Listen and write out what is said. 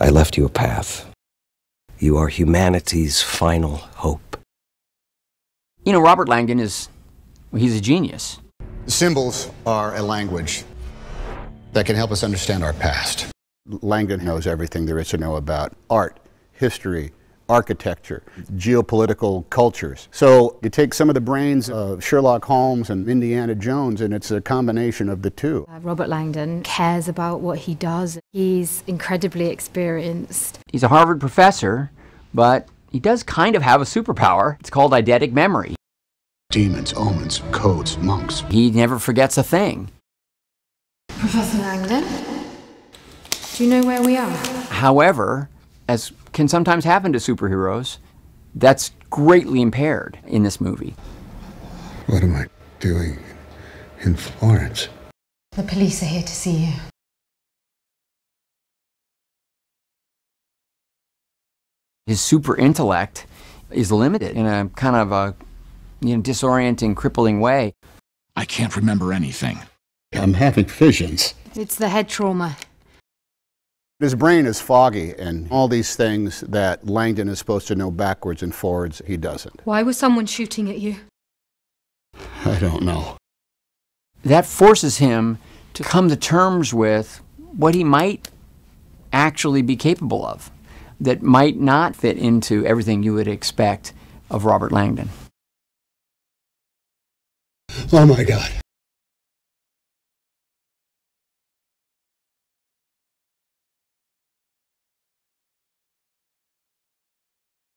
I left you a path. You are humanity's final hope. You know, Robert Langdon is, well, he's a genius. Symbols are a language that can help us understand our past. Langdon knows everything there is to know about art, history, architecture, geopolitical cultures. So you take some of the brains of Sherlock Holmes and Indiana Jones, and it's a combination of the two. Uh, Robert Langdon cares about what he does. He's incredibly experienced. He's a Harvard professor, but he does kind of have a superpower. It's called eidetic memory. Demons, omens, codes, monks. He never forgets a thing. Professor Langdon, do you know where we are? However, as can sometimes happen to superheroes, that's greatly impaired in this movie. What am I doing in Florence? The police are here to see you. His super intellect is limited in a kind of a you know, disorienting, crippling way. I can't remember anything. I'm having visions. It's the head trauma. His brain is foggy, and all these things that Langdon is supposed to know backwards and forwards, he doesn't. Why was someone shooting at you? I don't know. That forces him to come to terms with what he might actually be capable of that might not fit into everything you would expect of Robert Langdon. Oh my God.